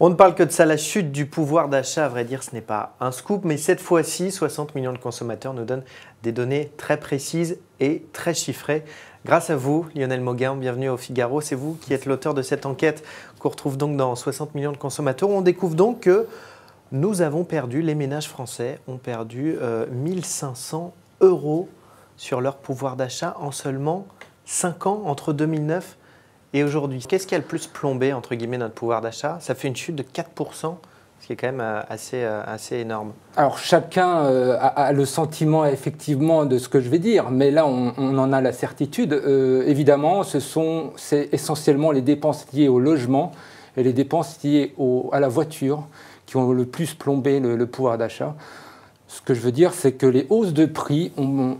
On ne parle que de ça, la chute du pouvoir d'achat, à vrai dire, ce n'est pas un scoop, mais cette fois-ci, 60 millions de consommateurs nous donnent des données très précises et très chiffrées. Grâce à vous, Lionel Mauguin, bienvenue au Figaro. C'est vous qui êtes l'auteur de cette enquête qu'on retrouve donc dans 60 millions de consommateurs. On découvre donc que nous avons perdu, les ménages français ont perdu 1500 euh, euros sur leur pouvoir d'achat en seulement 5 ans, entre 2009 et aujourd'hui, qu'est-ce qui a le plus plombé, entre guillemets, notre pouvoir d'achat? Ça fait une chute de 4%, ce qui est quand même euh, assez, euh, assez énorme. Alors chacun euh, a, le sentiment effectivement de ce que je vais dire, mais là on, en a la certitude. évidemment, ce sont c'est essentiellement les dépenses liées au logement et les dépenses liées à la voiture qui ont le plus plombé le, pouvoir d'achat. Ce que je veux dire, c'est que les hausses de prix ont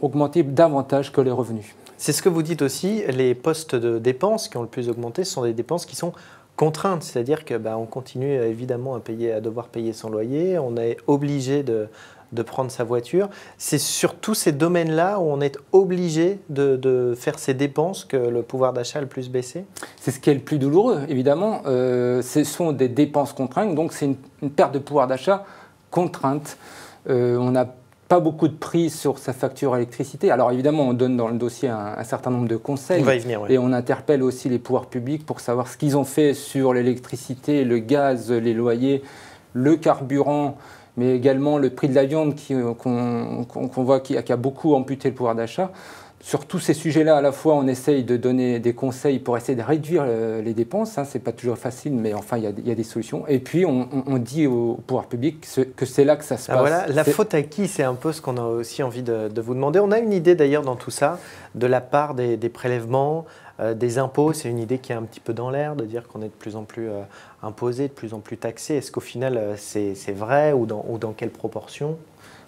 augmenté davantage que les revenus. C'est ce que vous dites aussi, les postes de dépenses qui ont le plus augmenté sont des dépenses qui sont contraintes, c'est-à-dire que bah, on continue évidemment à devoir payer son loyer, on est obligé de, prendre sa voiture. C'est sur tous ces domaines-là où on est obligé de, faire ces dépenses que le pouvoir d'achat a le plus baissé? C'est ce qui est le plus douloureux, évidemment. Euh, ce sont des dépenses contraintes, donc c'est une, perte de pouvoir d'achat contrainte. Euh, on a pas beaucoup de prix sur sa facture électricité. Alors évidemment, on donne dans le dossier un, certain nombre de conseils. On va y venir, Et on interpelle aussi les pouvoirs publics pour savoir ce qu'ils ont fait sur l'électricité, le gaz, les loyers, le carburant, mais également le prix de la viande qu'on voit qui a beaucoup amputé le pouvoir d'achat sur tous ces sujets-là, à la fois, on essaye de donner des conseils pour essayer de réduire euh, les dépenses. Hein, Ce n'est pas toujours facile, mais enfin, il y, a des solutions. Et puis, on, dit au pouvoir public que c'est là que ça se ah, passe. Voilà, la faute à qui C'est un peu ce qu'on a aussi envie de, vous demander. On a une idée d'ailleurs dans tout ça, de la part des, prélèvements, euh, des impôts. C'est une idée qui est un petit peu dans l'air, de dire qu'on est de plus en plus euh, imposé, de plus en plus taxé. Est-ce qu'au final, c'est vrai ou dans, ou dans quelle proportion?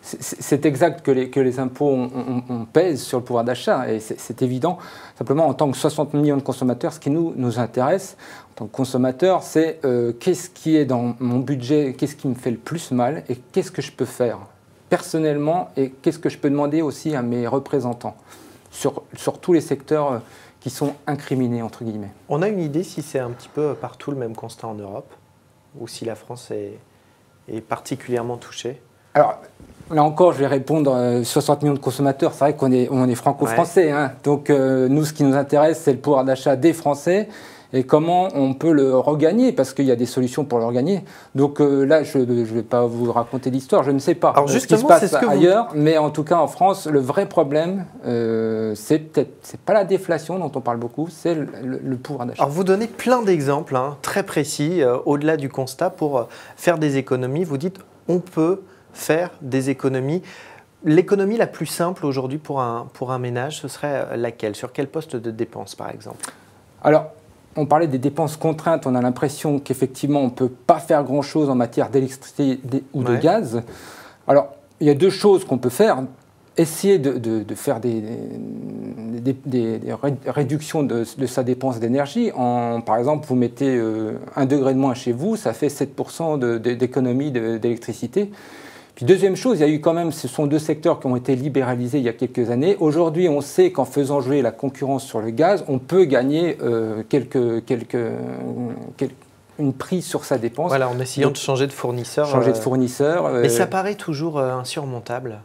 C'est exact que les, impôts on, pèsent sur le pouvoir d'achat, et c'est évident. Simplement, en tant que 60 millions de consommateurs, ce qui nous, intéresse, en tant que consommateur, c'est euh, qu'est-ce qui est dans mon budget, qu'est-ce qui me fait le plus mal, et qu'est-ce que je peux faire personnellement, et qu'est-ce que je peux demander aussi à mes représentants sur, tous les secteurs euh, qui sont incriminés. On a une idée si c'est un petit peu partout le même constat en Europe, ou si la France est particulièrement touchée? Alors, Là encore, je vais répondre 60 euh, millions de consommateurs. C'est vrai qu'on est, on est franco-français. Hein. Donc, euh, nous, ce qui nous intéresse, c'est le pouvoir d'achat des Français et comment on peut le regagner, parce qu'il y a des solutions pour le regagner. Donc euh, là, je ne vais pas vous raconter l'histoire, je ne sais pas Alors ce qui se passe ailleurs, mais en tout cas en France, le vrai problème, c'est peut-être, c'est pas la déflation dont on parle beaucoup, c'est le, pouvoir d'achat. Alors vous donnez plein d'exemples hein, très précis, au-delà du constat, pour faire des économies. Vous dites, on peut faire des économies. L'économie la plus simple aujourd'hui pour un, pour un ménage, ce serait laquelle? Sur quel poste de dépense, par exemple? Alors, on parlait des dépenses contraintes. On a l'impression qu'effectivement, on ne peut pas faire grand-chose en matière d'électricité ou de gaz. Alors, il y a deux choses qu'on peut faire. Essayer de, faire des, des, réductions de, sa dépense d'énergie. Par exemple, vous mettez euh, un degré de moins chez vous, ça fait 7% d'économie d'électricité. Puis deuxième chose, il y a eu quand même, ce sont deux secteurs qui ont été libéralisés il y a quelques années. Aujourd'hui, on sait qu'en faisant jouer la concurrence sur le gaz, on peut gagner euh, quelques, quelques, une prise sur sa dépense. Voilà, en essayant de changer de fournisseur. Changer de euh, fournisseur. Mais ça paraît toujours euh, insurmontable.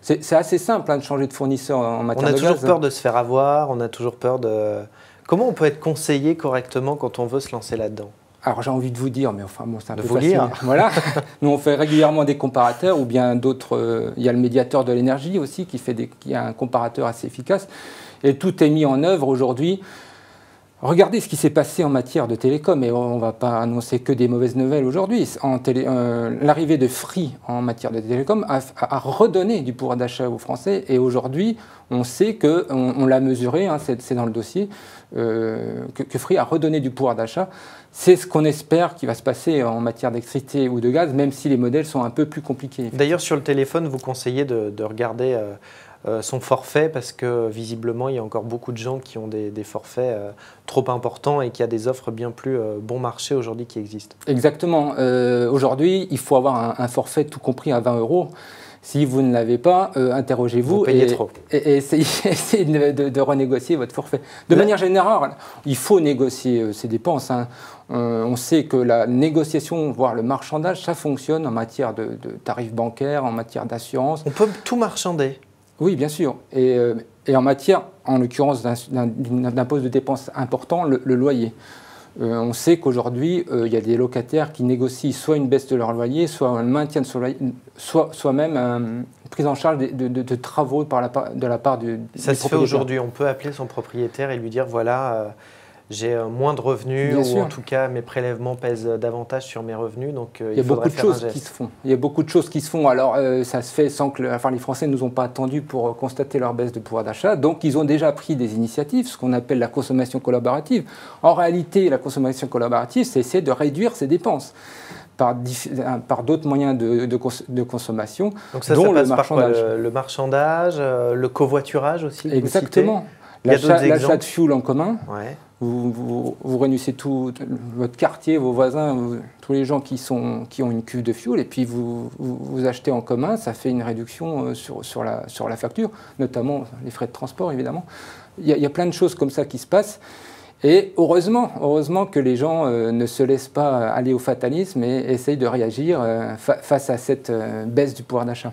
C'est assez simple hein, de changer de fournisseur en matière de gaz. On a toujours peur de se faire avoir, on a toujours peur de... Comment on peut être conseillé correctement quand on veut se lancer là-dedans? Alors j'ai envie de vous dire, mais enfin bon, c'est un peu vous facile. Lire. Voilà. Nous on fait régulièrement des comparateurs, ou bien d'autres. Euh, il y a le médiateur de l'énergie aussi qui fait des, qui a un comparateur assez efficace. Et tout est mis en œuvre aujourd'hui. Regardez ce qui s'est passé en matière de télécom, et on ne va pas annoncer que des mauvaises nouvelles aujourd'hui. Euh, L'arrivée de Free en matière de télécom a, redonné du pouvoir d'achat aux Français, et aujourd'hui, on sait que, on, l'a mesuré, hein, c'est dans le dossier, euh, que, Free a redonné du pouvoir d'achat. C'est ce qu'on espère qui va se passer en matière d'électricité ou de gaz, même si les modèles sont un peu plus compliqués. D'ailleurs, sur le téléphone, vous conseillez de, regarder euh, son forfait parce que visiblement, il y a encore beaucoup de gens qui ont des, forfaits trop importants et qu'il y a des offres bien plus bon marché aujourd'hui qui existent. Exactement. aujourd'hui, il faut avoir un, un, forfait tout compris à 20 euros Si vous ne l'avez pas, interrogez-vous et, et, essayez, de, renégocier votre forfait. De manière générale, il faut négocier ses dépenses. Hein. on sait que la négociation, voire le marchandage, ça fonctionne en matière de, tarifs bancaires, en matière d'assurance. On peut tout marchander. Oui, bien sûr. Et, en matière, en l'occurrence, d'un poste de dépenses important, le loyer. Euh, on sait qu'aujourd'hui, euh, il y a des locataires qui négocient soit une baisse de leur loyer, soit un maintien de son loyer, soit, soit même une prise en charge de, travaux par la, de la part du. Ça se fait aujourd'hui. On peut appeler son propriétaire et lui dire voilà, euh, j'ai moins de revenus ou en tout cas mes prélèvements pèsent davantage sur mes revenus. Donc il y a beaucoup de choses qui se font. Il y a beaucoup de choses qui se font. Alors euh, ça se fait sans que, enfin les Français ne nous ont pas attendus pour euh, constater leur baisse de pouvoir d'achat. Donc ils ont déjà pris des initiatives, ce qu'on appelle la consommation collaborative. En réalité, la consommation collaborative, c'est essayer de réduire ses dépenses par, par d'autres moyens de, de, consommation, Donc ça, dont le, marchandage. le, marchandage, euh, le covoiturage aussi. Exactement. L'achat de fuel en commun. Ouais vous, vous, réunissez tout votre quartier, vos voisins, tous les gens qui, sont, qui ont une cuve de fuel, et puis vous, vous, achetez en commun, ça fait une réduction euh, sur, sur, la, sur la facture, notamment les frais de transport évidemment. Il y, a, plein de choses comme ça qui se passent. Et heureusement, heureusement que les gens euh, ne se laissent pas aller au fatalisme et essayent de réagir euh, face à cette baisse du pouvoir d'achat.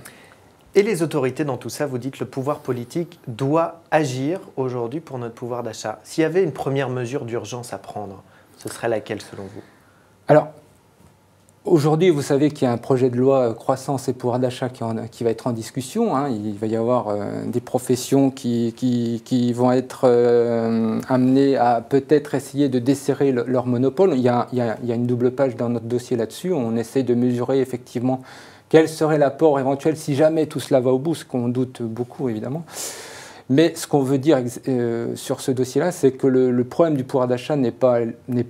Et les autorités dans tout ça, vous dites que le pouvoir politique doit agir aujourd'hui pour notre pouvoir d'achat. S'il y avait une première mesure d'urgence à prendre, ce serait laquelle selon vous? Alors, aujourd'hui, vous savez qu'il y a un projet de loi euh, croissance et pouvoir d'achat qui, va être en discussion. Hein. Il va y avoir euh, des professions qui, vont être euh, amenées à peut-être essayer de desserrer leur monopole. Il y, a, il y a une double page dans notre dossier là-dessus. On essaie de mesurer effectivement quel serait l'apport éventuel si jamais tout cela va au bout, ce qu'on doute beaucoup évidemment mais ce qu'on veut dire euh, sur ce dossier-là, c'est que le, problème du pouvoir d'achat n'est pas,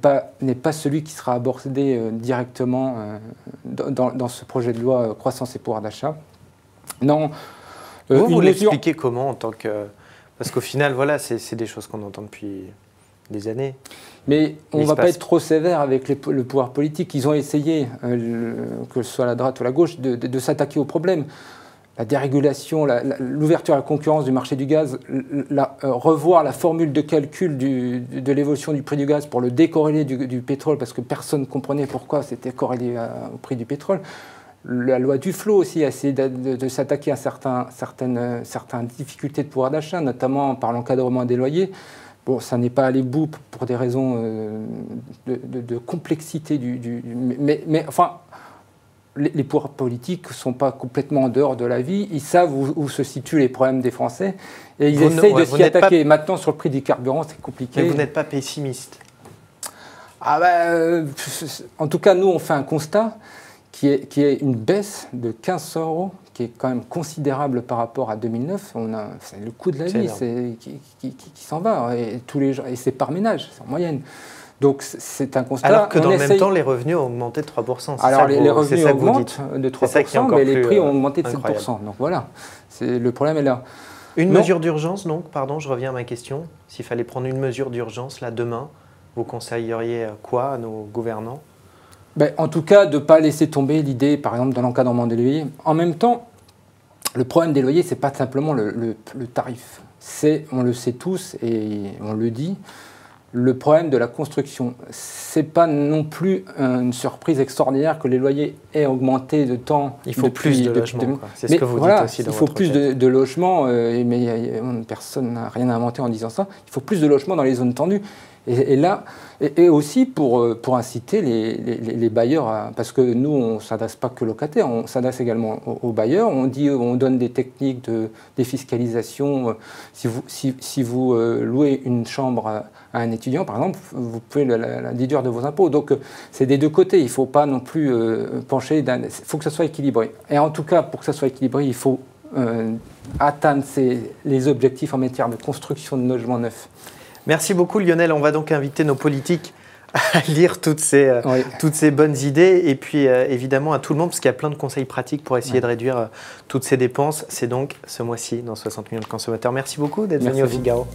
pas, pas celui qui sera abordé euh, directement euh, dans, ce projet de loi croissance et pouvoir d'achat. Non. vous, vous l'expliquez comment en tant que... Parce qu'au final, voilà, c'est des choses qu'on entend depuis des années. Mais on ne va pas être trop sévère avec le pouvoir politique. Ils ont essayé, euh, que ce soit la droite ou la gauche, de, s'attaquer au problème. La dérégulation, l'ouverture à la concurrence du marché du gaz, la, euh, revoir la formule de calcul de l'évolution du prix du gaz pour le décorréler du, pétrole, parce que personne ne comprenait pourquoi c'était corrélé au prix du pétrole. La loi du flot aussi a essayé de, s'attaquer à certains, certaines, certaines difficultés de pouvoir d'achat, notamment par l'encadrement des loyers. Bon, ça n'est pas allé bout pour des raisons euh, de, complexité du. mais, enfin, les, pouvoirs politiques ne sont pas complètement en dehors de la vie. Ils savent où, se situent les problèmes des Français et ils essayent de s'y attaquer. Maintenant, sur le prix du carburant, c'est compliqué. Mais vous n'êtes pas pessimiste ah ben, En tout cas, nous, on fait un constat qui est, qui est une baisse de 1500 euros qui est quand même considérable par rapport à 2009. On a, le coût de la vie qui, qui, s'en va, et, tous les, et c'est par ménage, c'est en moyenne. Donc c'est un constat. Alors que dans le même temps, les revenus ont augmenté de 3%. Alors les, revenus augmentent de 3%, mais les prix ont augmenté de 7%. Donc voilà, le problème est là. Une mesure d'urgence, donc, pardon, je reviens à ma question. S'il fallait prendre une mesure d'urgence, là, demain, vous conseilleriez quoi à nos gouvernants? Ben, en tout cas, de ne pas laisser tomber l'idée, par exemple, de l'encadrement des loyers. En même temps, le problème des loyers, ce n'est pas simplement le, tarif. C'est, on le sait tous et on le dit, le problème de la construction. Ce n'est pas non plus une surprise extraordinaire que les loyers aient augmenté de temps. Il faut plus de logements. C'est ce que vous dites aussi dans Il faut plus de, logements, euh, mais personne n'a rien inventé en disant ça. Il faut plus de logements dans les zones tendues. Et, là, et, aussi pour, euh, pour inciter les, bailleurs, parce que nous, on ne s'adresse pas que locataires, on s'adresse également aux, bailleurs. On, dit, on donne des techniques de défiscalisation. Si vous, si, vous euh, louez une chambre à, un étudiant, par exemple, vous pouvez la, déduire de vos impôts. Donc, c'est des deux côtés. Il ne faut pas non plus euh, pencher. Il faut que ça soit équilibré. Et en tout cas, pour que ça soit équilibré, il faut atteindre les objectifs en matière de construction de logements neufs. Merci beaucoup Lionel. On va donc inviter nos politiques à lire toutes ces, euh, toutes ces bonnes idées et puis euh, évidemment à tout le monde parce qu'il y a plein de conseils pratiques pour essayer de réduire euh, toutes ces dépenses. C'est donc ce mois-ci dans 60 millions de consommateurs. Merci beaucoup d'être venu au Figaro.